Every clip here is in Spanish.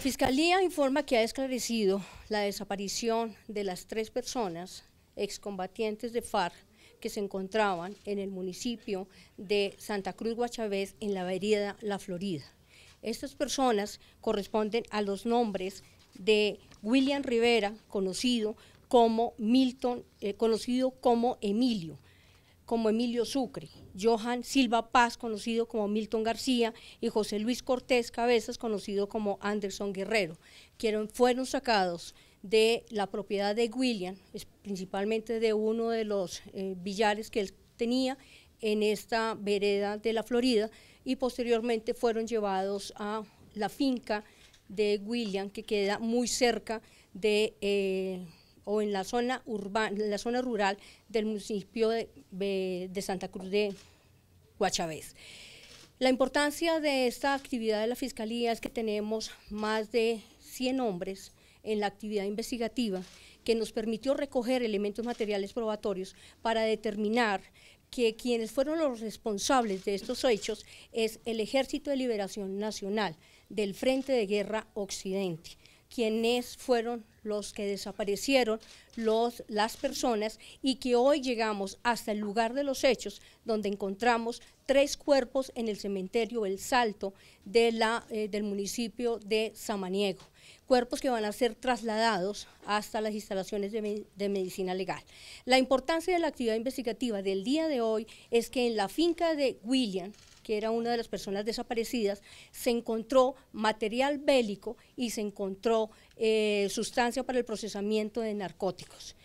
La Fiscalía informa que ha esclarecido la desaparición de las tres personas excombatientes de FARC que se encontraban en el municipio de Santa Cruz Guachavés en la vereda La Florida. Estas personas corresponden a los nombres de William Rivera, conocido como Milton, eh, conocido como Emilio, como Emilio Sucre, Johan Silva Paz, conocido como Milton García, y José Luis Cortés Cabezas, conocido como Anderson Guerrero, quienes fueron sacados de la propiedad de William, principalmente de uno de los eh, billares que él tenía en esta vereda de la Florida, y posteriormente fueron llevados a la finca de William, que queda muy cerca de, eh, o en la zona urbana, la zona rural del municipio de, Santa Cruz de Guachavés. La importancia de esta actividad de la Fiscalía es que tenemos más de 100 hombres en la actividad investigativa que nos permitió recoger elementos materiales probatorios para determinar que quienes fueron los responsables de estos hechos es el Ejército de Liberación Nacional del Frente de Guerra Occidente, quienes fueron los que desaparecieron los, las personas y que hoy llegamos hasta el lugar de los hechos, donde encontramos tres cuerpos en el cementerio El Salto de la, eh, del municipio de Samaniego cuerpos que van a ser trasladados hasta las instalaciones de, de, medicina legal. La importancia de la actividad investigativa del día de hoy es que en la finca de William, que era una de las personas desaparecidas, se encontró material bélico y se encontró eh, sustancia para el procesamiento de narcóticos.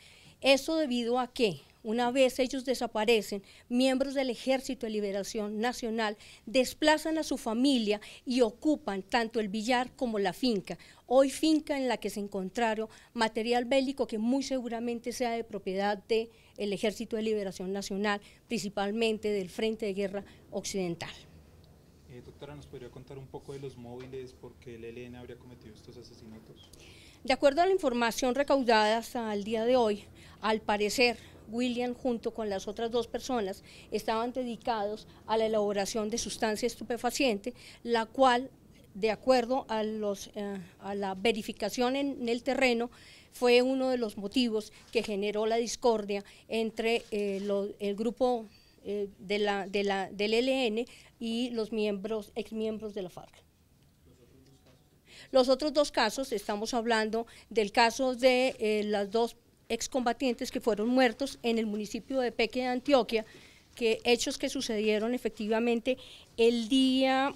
Eso debido a que una vez ellos desaparecen, miembros del Ejército de Liberación Nacional desplazan a su familia y ocupan tanto el billar como la finca. Hoy finca en la que se encontraron material bélico que muy seguramente sea de propiedad del Ejército de Liberación Nacional, principalmente del Frente de Guerra Occidental. Eh, doctora, ¿nos podría contar un poco de los móviles por qué el ELN habría cometido estos asesinatos? De acuerdo a la información recaudada hasta el día de hoy, al parecer William junto con las otras dos personas estaban dedicados a la elaboración de sustancia estupefaciente, la cual, de acuerdo a, los, eh, a la verificación en, el terreno, fue uno de los motivos que generó la discordia entre eh, el grupo eh, de la, de la, del ELN y los miembros, exmiembros de la FARC. Los otros dos casos, estamos hablando del caso de las dos excombatientes que fueron muertos en el municipio de Peque de Antioquia, que hechos que sucedieron efectivamente el día,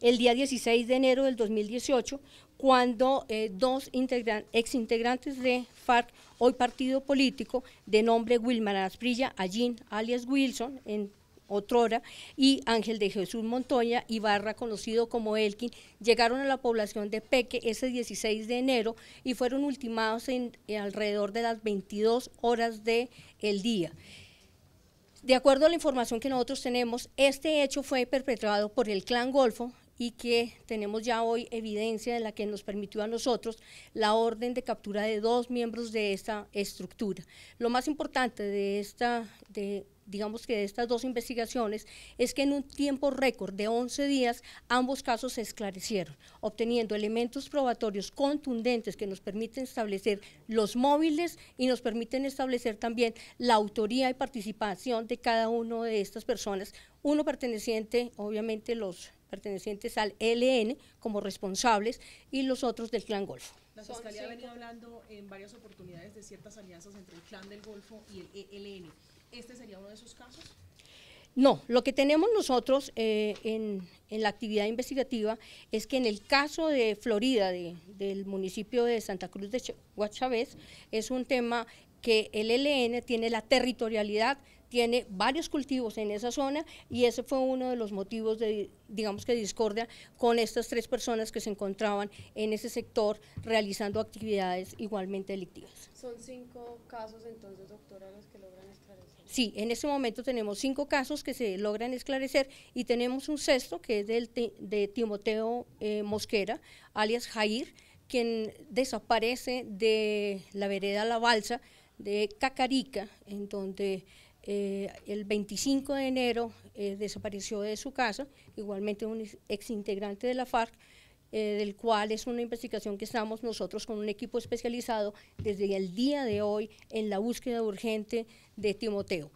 el día 16 de enero del 2018, cuando eh, dos integran, exintegrantes de FARC, hoy partido político, de nombre Wilmar Asprilla Allín, alias Wilson, en otrora, y Ángel de Jesús Montoya Ibarra, conocido como Elkin, llegaron a la población de Peque ese 16 de enero y fueron ultimados en, alrededor de las 22 horas del el día. De acuerdo a la información que nosotros tenemos, este hecho fue perpetrado por el clan Golfo y que tenemos ya hoy evidencia de la que nos permitió a nosotros la orden de captura de dos miembros de esta estructura. Lo más importante de esta, de digamos que de estas dos investigaciones, es que en un tiempo récord de 11 días ambos casos se esclarecieron, obteniendo elementos probatorios contundentes que nos permiten establecer los móviles y nos permiten establecer también la autoría y participación de cada una de estas personas, uno perteneciente, obviamente los pertenecientes al ELN como responsables y los otros del Clan Golfo. La Fiscalía ha venido hablando en varias oportunidades de ciertas alianzas entre el Clan del Golfo y el ELN. ¿Este sería uno de esos casos? No, lo que tenemos nosotros eh, en, la actividad investigativa es que en el caso de Florida, del municipio de Santa Cruz de Guachavés, es un tema que el ELN tiene la territorialidad tiene varios cultivos en esa zona y ese fue uno de los motivos de, digamos que discordia con estas tres personas que se encontraban en ese sector realizando actividades igualmente delictivas. Son cinco casos entonces, doctora, los que logran esclarecer. Sí, en este momento tenemos cinco casos que se logran esclarecer y tenemos un sexto que es del, de Timoteo eh, Mosquera, alias Jair, quien desaparece de la vereda La Balsa de Cacarica, en donde eh, el 25 de enero eh, desapareció de su casa, igualmente un ex integrante de la FARC, eh, del cual es una investigación que estamos nosotros con un equipo especializado desde el día de hoy en la búsqueda urgente de Timoteo.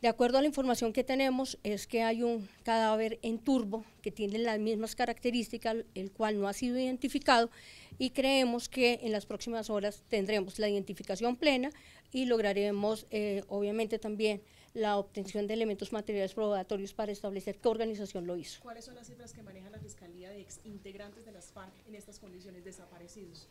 De acuerdo a la información que tenemos, es que hay un cadáver en turbo que tiene las mismas características, el cual no ha sido identificado, y creemos que en las próximas horas tendremos la identificación plena y lograremos, eh, obviamente, también la obtención de elementos materiales probatorios para establecer qué organización lo hizo. ¿Cuáles son las cifras que maneja la Fiscalía de ex integrantes de las FARC en estas condiciones desaparecidos?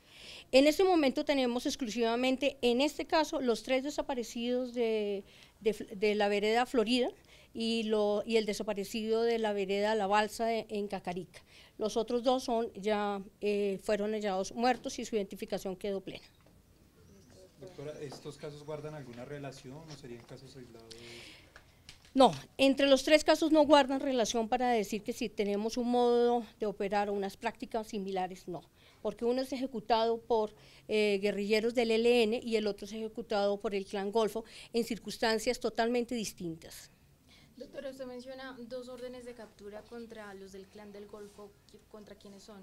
En este momento tenemos exclusivamente, en este caso, los tres desaparecidos de, de, de la vereda Florida y, lo, y el desaparecido de la vereda La Balsa de, en Cacarica. Los otros dos son ya eh, fueron hallados muertos y su identificación quedó plena. Doctora, ¿estos casos guardan alguna relación o serían casos aislados? No, entre los tres casos no guardan relación para decir que si tenemos un modo de operar o unas prácticas similares, no, porque uno es ejecutado por eh, guerrilleros del ELN y el otro es ejecutado por el Clan Golfo en circunstancias totalmente distintas. Doctora, usted menciona dos órdenes de captura contra los del Clan del Golfo. ¿Contra quiénes son?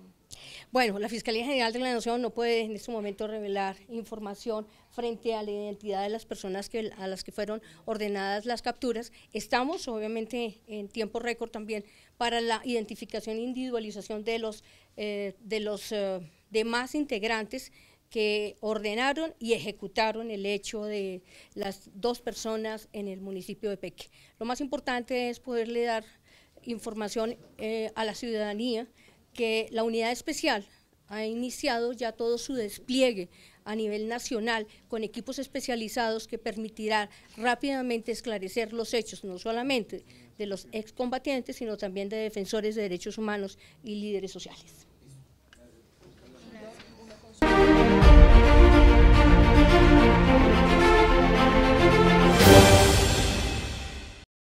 Bueno, la Fiscalía General de la Nación no puede en este momento revelar información frente a la identidad de las personas a las que fueron ordenadas las capturas. Estamos, obviamente, en tiempo récord también para la identificación e individualización de los, eh, de los eh, demás integrantes que ordenaron y ejecutaron el hecho de las dos personas en el municipio de Peque. Lo más importante es poderle dar información eh, a la ciudadanía que la unidad especial ha iniciado ya todo su despliegue a nivel nacional con equipos especializados que permitirán rápidamente esclarecer los hechos, no solamente de los excombatientes, sino también de defensores de derechos humanos y líderes sociales.